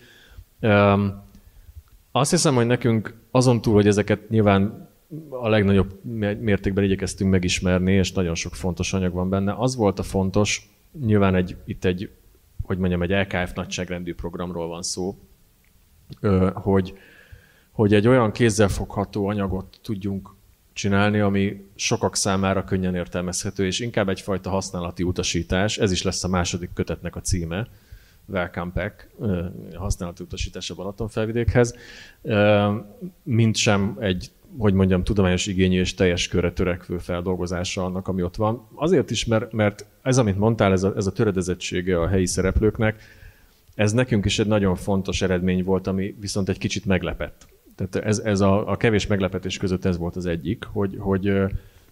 S3: Azt hiszem, hogy nekünk azon túl, hogy ezeket nyilván a legnagyobb mértékben igyekeztünk megismerni, és nagyon sok fontos anyag van benne. Az volt a fontos, nyilván egy, itt egy, hogy mondjam, egy LKF nagyságrendű programról van szó, hogy, hogy egy olyan kézzelfogható anyagot tudjunk csinálni, ami sokak számára könnyen értelmezhető, és inkább egyfajta használati utasítás, ez is lesz a második kötetnek a címe, Welcome Pack, használati utasítás a Balatonfelvidékhez, mint sem egy, hogy mondjam, tudományos igényű és teljes körre törekvő feldolgozása annak, ami ott van. Azért is, mert, mert ez, amit mondtál, ez a, ez a töredezettsége a helyi szereplőknek, ez nekünk is egy nagyon fontos eredmény volt, ami viszont egy kicsit meglepett tehát ez, ez a, a kevés meglepetés között ez volt az egyik, hogy, hogy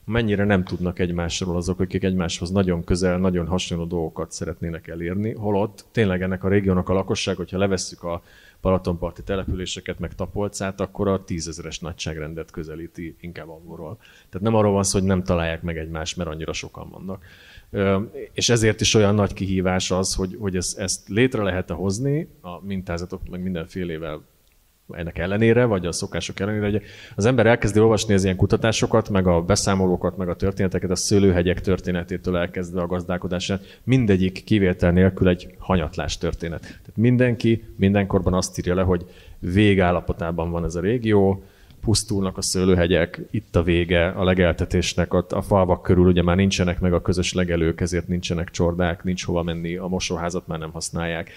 S3: mennyire nem tudnak egymásról azok, akik egymáshoz nagyon közel, nagyon hasonló dolgokat szeretnének elérni, holott tényleg ennek a régiónak a lakosság, hogyha levesszük a Balatonparti településeket, meg Tapolcát, akkor a tízezeres nagyságrendet közelíti inkább abból. Tehát nem arról van szó, hogy nem találják meg egymást, mert annyira sokan vannak. És ezért is olyan nagy kihívás az, hogy, hogy ezt, ezt létre lehet-e hozni, a mintázatok meg mindenfélével ennek ellenére, vagy a szokások ellenére, hogy az ember elkezdi olvasni az ilyen kutatásokat, meg a beszámolókat, meg a történeteket, a szőlőhegyek történetétől elkezdve a gazdálkodásán, mindegyik kivétel nélkül egy hanyatlás történet. Tehát mindenki mindenkorban azt írja le, hogy végállapotában van ez a régió, pusztulnak a szőlőhegyek, itt a vége a legeltetésnek, ott a falvak körül ugye már nincsenek meg a közös legelők, ezért nincsenek csordák, nincs hova menni, a mosóházat már nem használják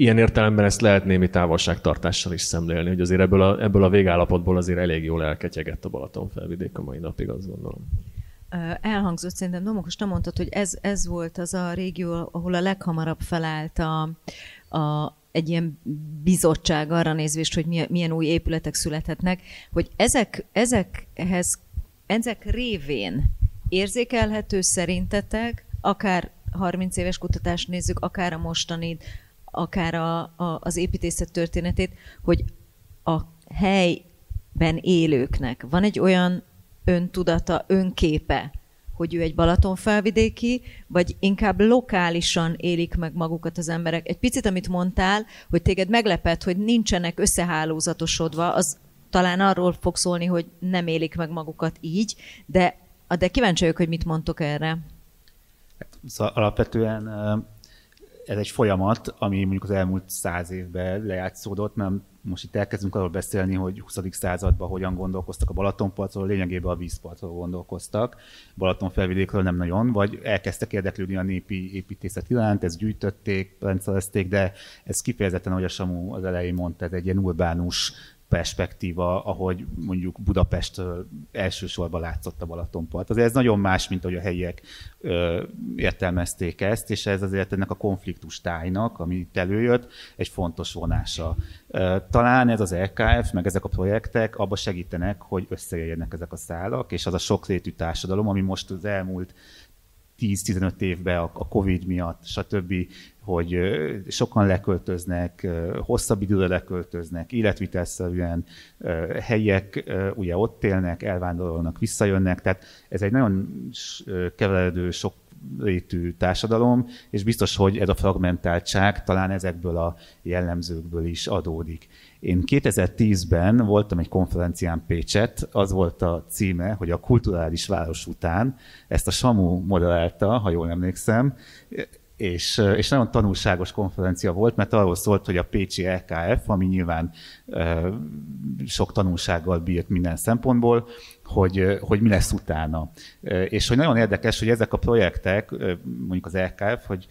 S3: ilyen értelemben ezt lehet némi távolságtartással is szemlélni, hogy azért ebből a, ebből a végállapotból azért elég jól elketyegett a Balaton felvidék a mai napig, azt gondolom.
S2: elhangzott szerintem, most nem mondtad, hogy ez, ez volt az a régió, ahol a leghamarabb felállt a, a, egy ilyen bizottság arra nézvést, hogy milyen új épületek születhetnek, hogy ezek, ezekhez, ezek révén érzékelhető szerintetek, akár 30 éves kutatást nézzük, akár a mostanit, akár a, a, az építészet történetét, hogy a helyben élőknek van egy olyan öntudata, önképe, hogy ő egy Balatonfelvidéki, vagy inkább lokálisan élik meg magukat az emberek. Egy picit, amit mondtál, hogy téged meglepett, hogy nincsenek összehálózatosodva, az talán arról fog szólni, hogy nem élik meg magukat így, de, de kíváncsi vagyok, hogy mit mondtok erre.
S5: Szóval alapvetően ez egy folyamat, ami mondjuk az elmúlt száz évben lejátszódott, mert most itt elkezdünk arról beszélni, hogy 20. században hogyan gondolkoztak a Balatonpartról, lényegében a vízpartról gondolkoztak, Balaton felvidékről nem nagyon, vagy elkezdtek érdeklődni a népi építészet iránt, ezt gyűjtötték, rendszerezték, de ez kifejezetten, ahogy a Samu az elején mondta, ez egy ilyen urbánus perspektíva, ahogy mondjuk Budapest elsősorban látszott a Balatonpart. Azért ez nagyon más, mint ahogy a helyiek ö, értelmezték ezt, és ez azért ennek a konfliktus tájnak, ami itt előjött, egy fontos vonása. Ö, talán ez az LKF, meg ezek a projektek abba segítenek, hogy összejöjjenek ezek a szálak, és az a sokrétű társadalom, ami most az elmúlt 10-15 évben a Covid miatt, stb hogy sokan leköltöznek, hosszabb időre leköltöznek, életvitelszerűen helyiek ugye ott élnek, elvándorolnak, visszajönnek, tehát ez egy nagyon keveredő, sok rétű társadalom, és biztos, hogy ez a fragmentáltság talán ezekből a jellemzőkből is adódik. Én 2010-ben voltam egy konferencián Pécset, az volt a címe, hogy a kulturális város után, ezt a Samu modellálta, ha jól emlékszem, és, és nagyon tanulságos konferencia volt, mert arról szólt, hogy a Pécsi LKF, ami nyilván sok tanulsággal bírt minden szempontból, hogy, hogy mi lesz utána. És hogy nagyon érdekes, hogy ezek a projektek, mondjuk az LKF, hogy,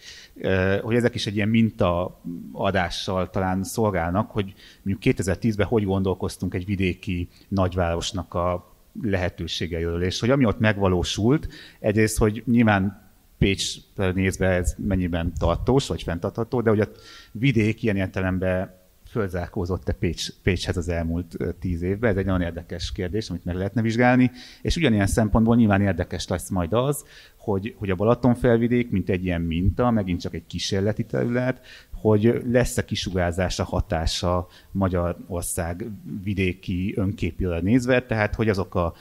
S5: hogy ezek is egy ilyen mintaadással talán szolgálnak, hogy mondjuk 2010-ben hogy gondolkoztunk egy vidéki nagyvárosnak a lehetőségeiről, és hogy ami ott megvalósult, egyrészt, hogy nyilván Pécs nézve ez mennyiben tartós, vagy fenntartható, de hogy a vidék ilyen értelemben fölzárkózott-e Pécs, Pécshez az elmúlt tíz évben? Ez egy nagyon érdekes kérdés, amit meg lehetne vizsgálni. És ugyanilyen szempontból nyilván érdekes lesz majd az, hogy, hogy a Balatonfelvidék, mint egy ilyen minta, megint csak egy kísérleti terület, hogy lesz-e kisugárzása hatása Magyarország vidéki önképére nézve, tehát hogy azok a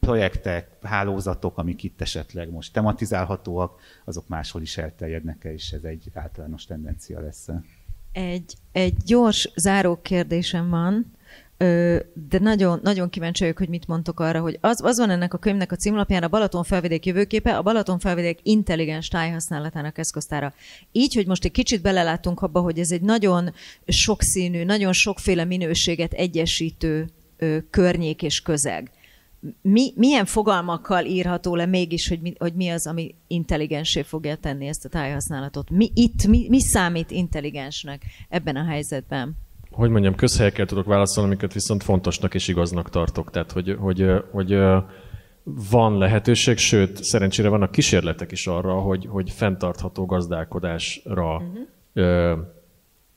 S5: projektek, hálózatok, amik itt esetleg most tematizálhatóak, azok máshol is elterjednek-e, és ez egy általános tendencia lesz
S2: Egy, egy gyors záró kérdésem van, de nagyon, nagyon kíváncsi vagyok, hogy mit mondtok arra, hogy az, az van ennek a könyvnek a címlapján a Balaton felvidék jövőképe, a Balaton felvidék intelligens tájhasználatának eszköztára. Így, hogy most egy kicsit belelátunk abba, hogy ez egy nagyon sokszínű, nagyon sokféle minőséget egyesítő környék és közeg mi, milyen fogalmakkal írható le mégis, hogy mi, hogy mi az, ami intelligensé fogja tenni ezt a tájhasználatot? Mi itt, mi, mi számít intelligensnek ebben a helyzetben?
S3: Hogy mondjam, közhelyekkel tudok válaszolni, amiket viszont fontosnak és igaznak tartok. Tehát, hogy, hogy, hogy van lehetőség, sőt, szerencsére vannak kísérletek is arra, hogy, hogy fenntartható gazdálkodásra uh-huh.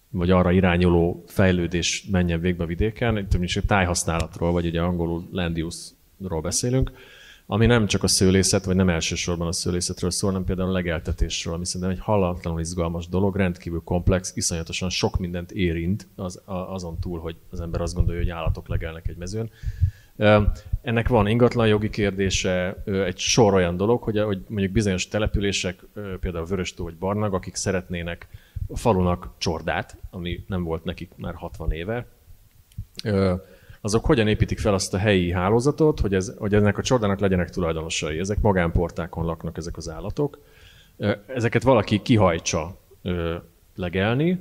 S3: vagy arra irányuló fejlődés menjen végbe a vidéken, többnyire tájhasználatról, vagy ugye angolul land use ról beszélünk, ami nem csak a szőlészet, vagy nem elsősorban a szőlészetről szól, hanem például a legeltetésről, ami szerintem egy hallatlanul izgalmas dolog, rendkívül komplex, iszonyatosan sok mindent érint az, azon túl, hogy az ember azt gondolja, hogy állatok legelnek egy mezőn. Ennek van ingatlan jogi kérdése, egy sor olyan dolog, hogy, hogy mondjuk bizonyos települések, például Vöröstó vagy Barnag, akik szeretnének a falunak csordát, ami nem volt nekik már 60 éve, azok hogyan építik fel azt a helyi hálózatot, hogy, ez, hogy ennek a csordának legyenek tulajdonosai. Ezek magánportákon laknak ezek az állatok. Ezeket valaki kihajtsa legelni,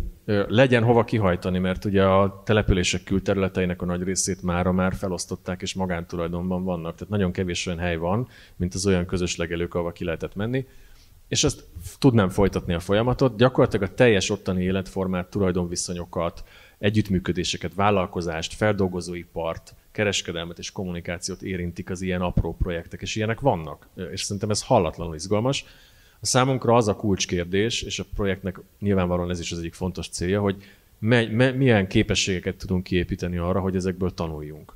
S3: legyen hova kihajtani, mert ugye a települések külterületeinek a nagy részét mára már felosztották és magántulajdonban vannak. Tehát nagyon kevés olyan hely van, mint az olyan közös legelők, ahova ki lehetett menni. És azt tudnám folytatni a folyamatot. Gyakorlatilag a teljes ottani életformát, tulajdonviszonyokat, együttműködéseket, vállalkozást, feldolgozóipart, kereskedelmet és kommunikációt érintik az ilyen apró projektek, és ilyenek vannak. És szerintem ez hallatlanul izgalmas. A számunkra az a kulcskérdés, és a projektnek nyilvánvalóan ez is az egyik fontos célja, hogy me, me, milyen képességeket tudunk kiépíteni arra, hogy ezekből tanuljunk.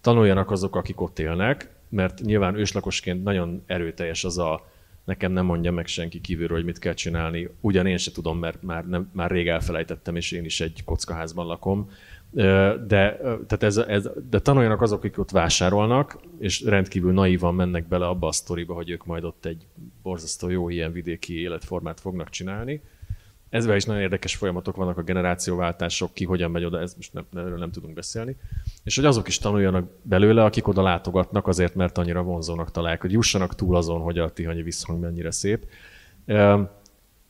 S3: Tanuljanak azok, akik ott élnek, mert nyilván őslakosként nagyon erőteljes az a nekem nem mondja meg senki kívülről, hogy mit kell csinálni. Ugyan én se tudom, mert már, nem, már rég elfelejtettem, és én is egy kockaházban lakom. De, tehát ez, ez, de tanuljanak azok, akik ott vásárolnak, és rendkívül naívan mennek bele abba a sztoriba, hogy ők majd ott egy borzasztó jó ilyen vidéki életformát fognak csinálni. Ezzel is nagyon érdekes folyamatok vannak a generációváltások, ki hogyan megy oda, ez most nem, erről nem tudunk beszélni. És hogy azok is tanuljanak belőle, akik oda látogatnak azért, mert annyira vonzónak találják, hogy jussanak túl azon, hogy a tihanyi visszhang mennyire szép.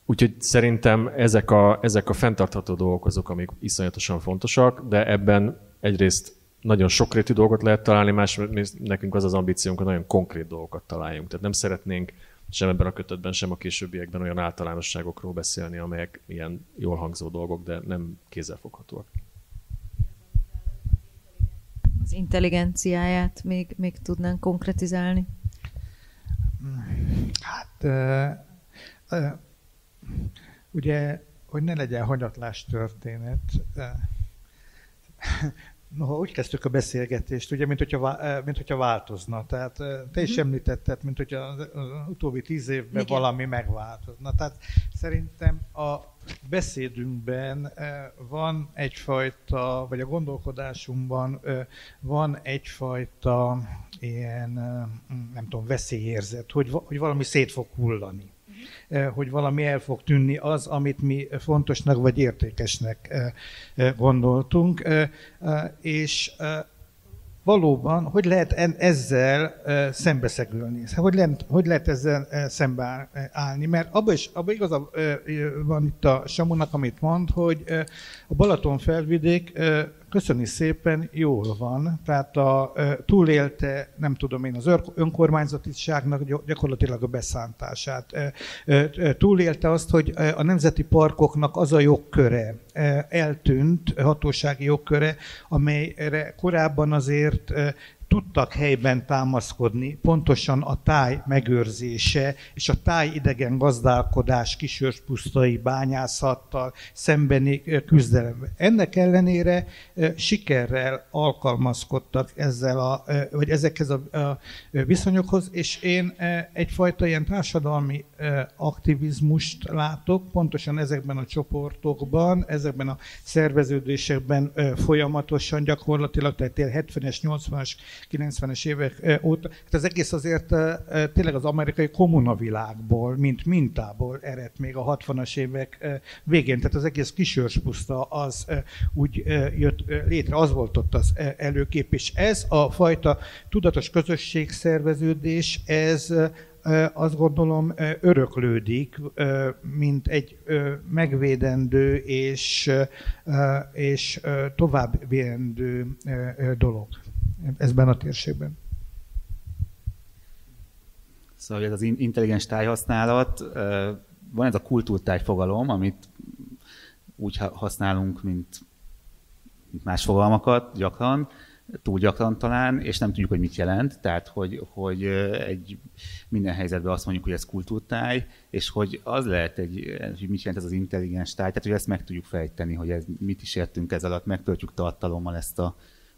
S3: Úgyhogy szerintem ezek a, ezek a fenntartható dolgok azok, amik iszonyatosan fontosak, de ebben egyrészt nagyon sokrétű dolgot lehet találni, másrészt nekünk az az ambíciónk, hogy nagyon konkrét dolgokat találjunk. Tehát nem szeretnénk sem ebben a kötetben, sem a későbbiekben olyan általánosságokról beszélni, amelyek ilyen jól hangzó dolgok, de nem kézzelfoghatóak.
S2: Az intelligenciáját még, még tudnánk konkretizálni?
S4: Hát, uh, uh, ugye, hogy ne legyen hanyatlás történet, uh, Noha úgy kezdtük a beszélgetést, ugye, mint hogyha, eh, mint hogyha változna. Tehát eh, te is mm-hmm. említetted, mint hogyha az utóbbi tíz évben Igen. valami megváltozna. Tehát szerintem a beszédünkben eh, van egyfajta, vagy a gondolkodásunkban van egyfajta ilyen, nem tudom, veszélyérzet, hogy, hogy valami szét fog hullani. Eh, hogy valami el fog tűnni az, amit mi fontosnak vagy értékesnek eh, eh, gondoltunk. És valóban, hogy lehet ezzel szembeszegülni? Hogy lehet, hogy lehet ezzel szembe állni? Mert abban is abba igaza van itt a Samunak, amit mond, hogy a Balaton felvidék köszöni szépen, jól van. Tehát a, túlélte, nem tudom én, az önkormányzatiságnak gyakorlatilag a beszántását. Túlélte azt, hogy a nemzeti parkoknak az a jogköre eltűnt, hatósági jogköre, amelyre korábban azért tudtak helyben támaszkodni, pontosan a táj megőrzése és a táj idegen gazdálkodás kisőrspusztai bányászattal szembeni küzdelem. Ennek ellenére sikerrel alkalmazkodtak ezzel a, vagy ezekhez a viszonyokhoz, és én egyfajta ilyen társadalmi aktivizmust látok, pontosan ezekben a csoportokban, ezekben a szerveződésekben folyamatosan gyakorlatilag, tehát 70-es, 80-as 90-es évek óta. Hát az egész azért tényleg az amerikai kommunavilágból, mint mintából ered még a 60-as évek végén. Tehát az egész kisőrspuszta az úgy jött létre, az volt ott az előkép. És ez a fajta tudatos közösségszerveződés, ez azt gondolom öröklődik, mint egy megvédendő és, és továbbvédendő dolog ezben a térségben.
S5: Szóval ez az intelligens tájhasználat, van ez a kultúrtáj fogalom, amit úgy használunk, mint más fogalmakat gyakran, túl gyakran talán, és nem tudjuk, hogy mit jelent. Tehát, hogy, hogy egy minden helyzetben azt mondjuk, hogy ez kultúrtáj, és hogy az lehet egy, hogy mit jelent ez az intelligens táj, tehát hogy ezt meg tudjuk fejteni, hogy ez, mit is értünk ez alatt, megtöltjük tartalommal ezt a,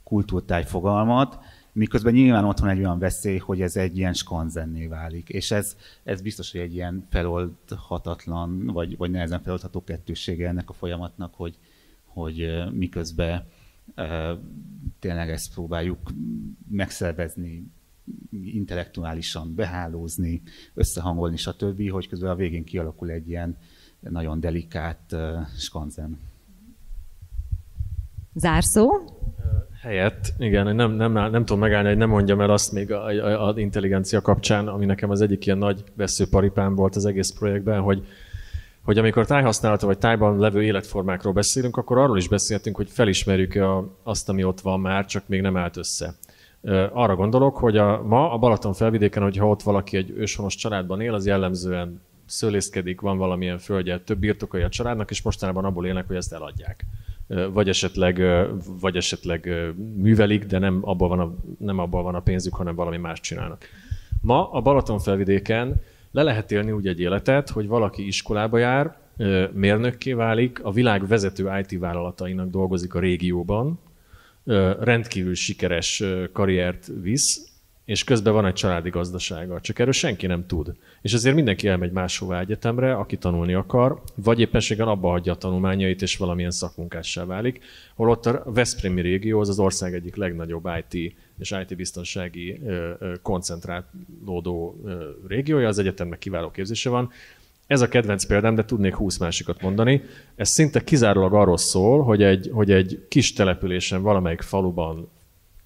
S5: kultúrtáj fogalmat, miközben nyilván ott van egy olyan veszély, hogy ez egy ilyen skanzenné válik. És ez, ez biztos, hogy egy ilyen feloldhatatlan, vagy, vagy nehezen feloldható kettősége ennek a folyamatnak, hogy, hogy miközben e, tényleg ezt próbáljuk megszervezni, intellektuálisan behálózni, összehangolni, stb., hogy közben a végén kialakul egy ilyen nagyon delikát skanzen.
S2: Zárszó?
S3: helyett, igen, nem, nem, nem, tudom megállni, hogy nem mondjam el azt még az intelligencia kapcsán, ami nekem az egyik ilyen nagy veszőparipám volt az egész projektben, hogy, hogy amikor tájhasználata vagy tájban levő életformákról beszélünk, akkor arról is beszéltünk, hogy felismerjük a, azt, ami ott van már, csak még nem állt össze. Arra gondolok, hogy a, ma a Balaton felvidéken, hogyha ott valaki egy őshonos családban él, az jellemzően szőlészkedik, van valamilyen földje, több birtokai a családnak, és mostanában abból élnek, hogy ezt eladják vagy esetleg, vagy esetleg művelik, de nem abban, van a, nem abban van a pénzük, hanem valami más csinálnak. Ma a Balaton felvidéken le lehet élni úgy egy életet, hogy valaki iskolába jár, mérnökké válik, a világ vezető IT vállalatainak dolgozik a régióban, rendkívül sikeres karriert visz, és közben van egy családi gazdasága, csak erről senki nem tud. És ezért mindenki elmegy máshová egyetemre, aki tanulni akar, vagy éppenséggel abba hagyja a tanulmányait, és valamilyen szakmunkássá válik. Holott a Veszprémi régió az az ország egyik legnagyobb IT és IT-biztonsági koncentrálódó régiója, az egyetemnek kiváló képzése van. Ez a kedvenc példám, de tudnék 20 másikat mondani. Ez szinte kizárólag arról szól, hogy egy, hogy egy kis településen, valamelyik faluban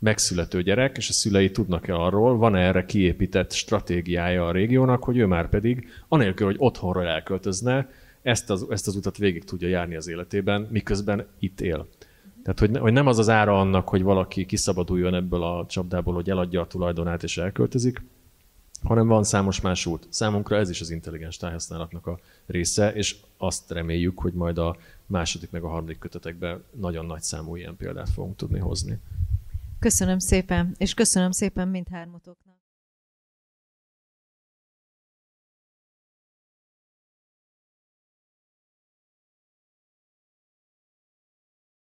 S3: megszülető gyerek, és a szülei tudnak-e arról, van-e erre kiépített stratégiája a régiónak, hogy ő már pedig, anélkül, hogy otthonra elköltözne, ezt az, ezt az utat végig tudja járni az életében, miközben itt él. Tehát, hogy, hogy nem az az ára annak, hogy valaki kiszabaduljon ebből a csapdából, hogy eladja a tulajdonát és elköltözik, hanem van számos más út. Számunkra ez is az intelligens tájhasználatnak a része, és azt reméljük, hogy majd a második meg a harmadik kötetekben nagyon nagy számú ilyen példát fogunk tudni hozni.
S2: Köszönöm szépen, és köszönöm szépen mindhármatoknak.